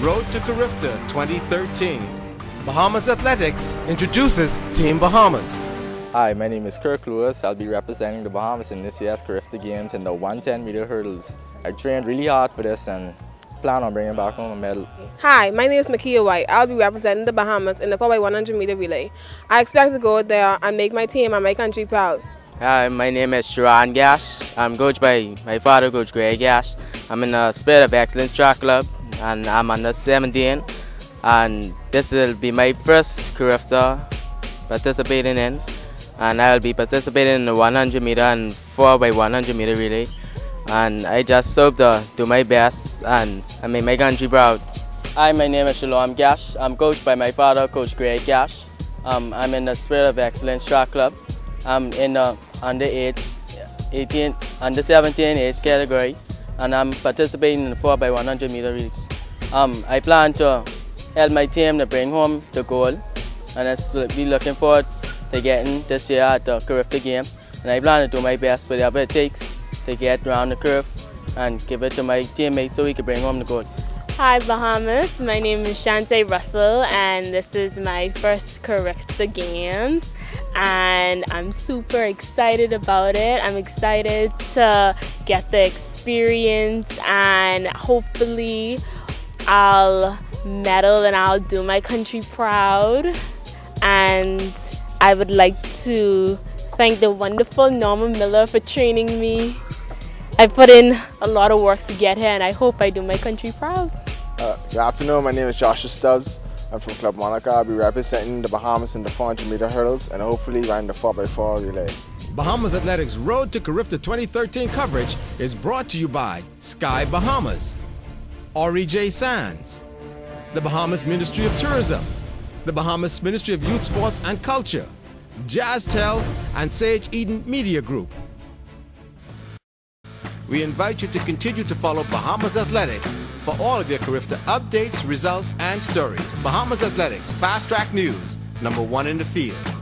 Road to Carifta 2013. Bahamas Athletics introduces Team Bahamas. Hi, my name is Kirk Lewis. I'll be representing the Bahamas in this year's Carifta Games in the 110 meter hurdles. I trained really hard for this and plan on bringing back home a medal. Hi, my name is Makia White. I'll be representing the Bahamas in the 4x100 meter relay. I expect to go there and make my team and my country proud. Hi, my name is Sharon Gash. I'm coached by my father, Coach Greg Gash. I'm in the Spirit of Excellence Track Club and I'm under 17. And this will be my first Carifta participating in. And I'll be participating in the 100 meter and 4 by 100 meter relay and I just hope to do my best and I make my country proud. Hi, my name is Shalom Gash. I'm coached by my father, Coach Greg Gash. Um, I'm in the Spirit of Excellence Track Club. I'm in the under age 18, under 17 age category, and I'm participating in the 4 by 100 meter race. Um, I plan to help my team to bring home the gold, and I'll be looking forward to getting this year at the Carifta Games. And I plan to do my best, whatever it takes, to get around the curve and give it to my teammates so we can bring home the gold. Hi Bahamas, my name is Shante Russell and this is my first Carifta Games and I'm super excited about it. I'm excited to get the experience and hopefully I'll medal and I'll do my country proud and I would like to thank the wonderful Norma Miller for training me I put in a lot of work to get here and I hope I do my country proud. Uh, good afternoon, my name is Joshua Stubbs. I'm from Club Monaco. I'll be representing the Bahamas in the 400 meter hurdles and hopefully run the 4x4 relay. Bahamas Athletics Road to Carifta 2013 coverage is brought to you by Sky Bahamas, Ori J. Sands, the Bahamas Ministry of Tourism, the Bahamas Ministry of Youth Sports and Culture, Jazztel, and Sage Eden Media Group. We invite you to continue to follow Bahamas Athletics for all of your Carifta updates, results, and stories. Bahamas Athletics, Fast Track News, number one in the field.